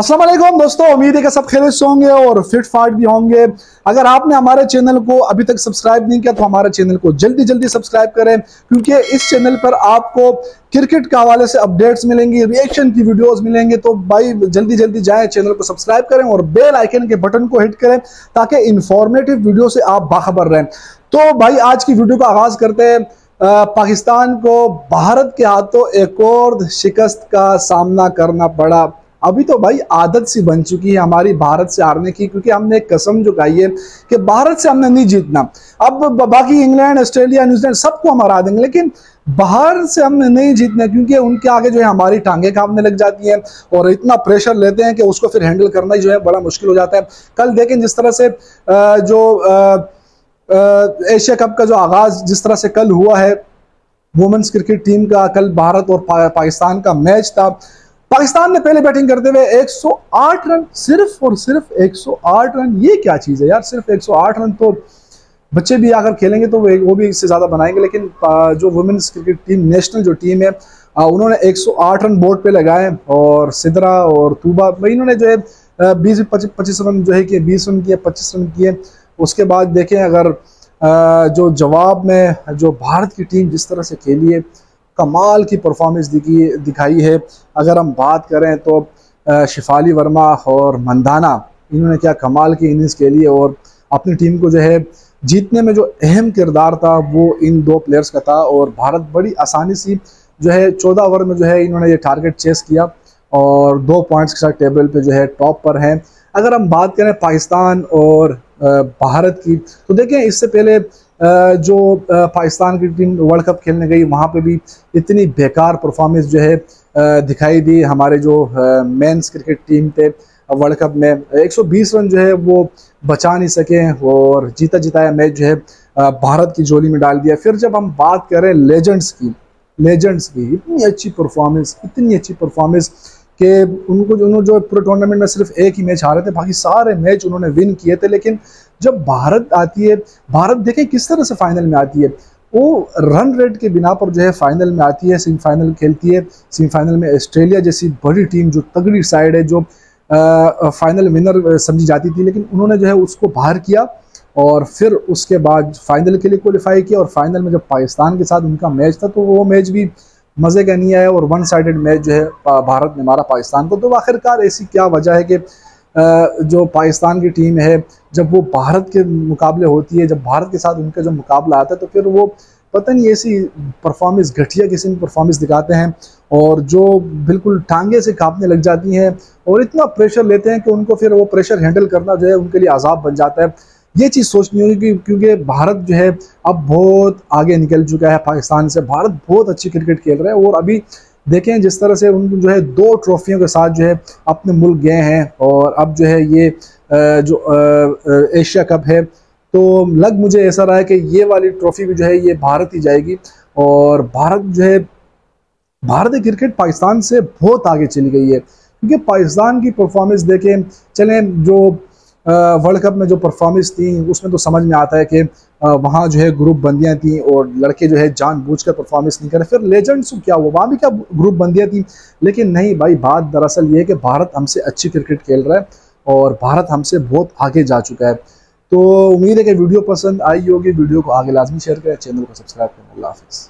असलम दोस्तों, उम्मीद है कि सब खेल से होंगे और फिट फाट भी होंगे। अगर आपने हमारे चैनल को अभी तक सब्सक्राइब नहीं किया तो हमारे चैनल को जल्दी जल्दी सब्सक्राइब करें, क्योंकि इस चैनल पर आपको क्रिकेट के हवाले से अपडेट्स मिलेंगी रिएक्शन की वीडियोस मिलेंगे तो भाई जल्दी जल्दी जाएँ चैनल को सब्सक्राइब करें और बेल आइकन के बटन को हिट करें, ताकि इंफॉर्मेटिव वीडियो से आप बाखबर रहें। तो भाई, आज की वीडियो का आगाज़ करते हैं पाकिस्तान को भारत के हाथों एक और शिकस्त का सामना करना पड़ा। अभी तो भाई आदत सी बन चुकी है हमारी भारत से हारने की, क्योंकि हमने एक कसम जो खाई है कि भारत से हमने नहीं जीतना। अब बाकी इंग्लैंड, ऑस्ट्रेलिया, न्यूजीलैंड सबको हम हरा देंगे, लेकिन बाहर से हमने नहीं जीतना, क्योंकि उनके आगे जो है हमारी टांगे कांपने लग जाती हैं और इतना प्रेशर लेते हैं कि उसको फिर हैंडल करना ही जो है बड़ा मुश्किल हो जाता है। कल देखें जिस तरह से जो एशिया कप का जो आगाज़ जिस तरह से कल हुआ है वुमेंस क्रिकेट टीम का, कल भारत और पाकिस्तान का मैच था पाकिस्तान ने पहले बैटिंग करते हुए 108 रन सिर्फ़ और सिर्फ़ 108 रन, ये क्या चीज़ है यार? सिर्फ़ 108 रन तो बच्चे भी अगर खेलेंगे तो वो भी इससे ज़्यादा बनाएँगे, लेकिन जो वुमेन्स क्रिकेट टीम नेशनल जो टीम है उन्होंने 108 रन बोर्ड पे लगाए और सिदरा और तूबा, भाई इन्होंने जो है बीस, पच्चीस रन जो है कि बीस रन किए, पच्चीस रन किए। उसके बाद देखें अगर जो जवाब में जो भारत की टीम जिस तरह से खेली है कमाल की परफॉर्मेंस दिखी, दिखाई है। अगर हम बात करें तो शिफाली वर्मा और मंदाना, इन्होंने क्या कमाल की इनिंग्स खेली और अपनी टीम को जो है, जीतने में जो अहम किरदार था, वो इन दो प्लेयर्स का था और भारत बड़ी आसानी से जो है, चौदह ओवर में जो है, इन्होंने ये टारगेट चेस किया और दो पॉइंट्स के साथ टेबल पे जो है टॉप पर हैं। अगर हम बात करें पाकिस्तान और भारत की तो देखें, इससे पहले जो पाकिस्तान की टीम वर्ल्ड कप खेलने गई, वहाँ पे भी इतनी बेकार परफॉर्मेंस जो है दिखाई दी। हमारे जो मेंस क्रिकेट टीम थे वर्ल्ड कप में 120 रन जो है, वो बचा नहीं सके और जीता जिताया मैच जो है भारत की जोली में डाल दिया। फिर जब हम बात करें लेजेंड्स की लेजेंड्स की, इतनी अच्छी परफॉर्मेंस, इतनी अच्छी परफॉर्मेंस कि उनको जो, उन्होंने जो पूरे टूर्नामेंट में सिर्फ़ एक ही मैच हारे थे, बाकी सारे मैच उन्होंने विन किए थे, लेकिन जब भारत आती है, भारत देखें किस तरह से फाइनल में आती है। वो रन रेट के बिना पर जो है फाइनल में आती है सेमीफाइनल खेलती है। सेमीफाइनल में ऑस्ट्रेलिया जैसी बड़ी टीम जो तगड़ी साइड है, जो फाइनल विनर समझी जाती थी, लेकिन उन्होंने जो है उसको बाहर किया और फिर उसके बाद फाइनल के लिए क्वालिफाई किया और फाइनल में जब पाकिस्तान के साथ उनका मैच था तो वो मैच भी मज़े का नहीं आया और वन साइडेड मैच जो है भारत ने मारा पाकिस्तान को। तो आखिरकार ऐसी क्या वजह है कि जो पाकिस्तान की टीम है, जब वो भारत के मुकाबले होती है, जब भारत के साथ उनका जो मुकाबला आता है तो फिर वो पता नहीं ऐसी परफॉर्मेंस घटिया किस्म की परफॉर्मेंस दिखाते हैं और जो बिल्कुल टांगे से कांपने लग जाती हैं और इतना प्रेशर लेते हैं कि उनको फिर वो प्रेशर हैंडल करना जो है उनके लिए आज़ाब बन जाता है। ये चीज़ सोचनी होगी क्योंकि भारत जो है अब बहुत आगे निकल चुका है पाकिस्तान से। भारत बहुत अच्छी क्रिकेट खेल रहा है और अभी देखें, जिस तरह से उन जो है दो ट्रॉफियों के साथ जो है अपने मुल्क गए हैं और अब जो है ये जो एशिया कप है तो लग मुझे ऐसा रहा है कि ये वाली ट्रॉफी भी जो है ये भारत ही जाएगी और भारत जो है भारतीय क्रिकेट पाकिस्तान से बहुत आगे चली गई है। क्योंकि पाकिस्तान की परफॉर्मेंस देखें, चलें, जो वर्ल्ड कप में जो परफॉर्मेंस थी, उसमें तो समझ में आता है कि वहाँ जो है ग्रुप बंदियाँ थी और लड़के जो है जान बूझ कर परफॉर्मेंस नहीं करे फिर लेजेंड्स क्या हुआ? वहाँ भी क्या ग्रुप बंदियाँ थी? लेकिन नहीं भाई, बात दरअसल ये है कि भारत हमसे अच्छी क्रिकेट खेल रहा है और भारत हमसे बहुत आगे जा चुका है। तो उम्मीद है कि वीडियो पसंद आई होगी। वीडियो को आगे लाजमी शेयर करें। चैनल को सब्सक्राइब करें अल्लाह हाफिज़।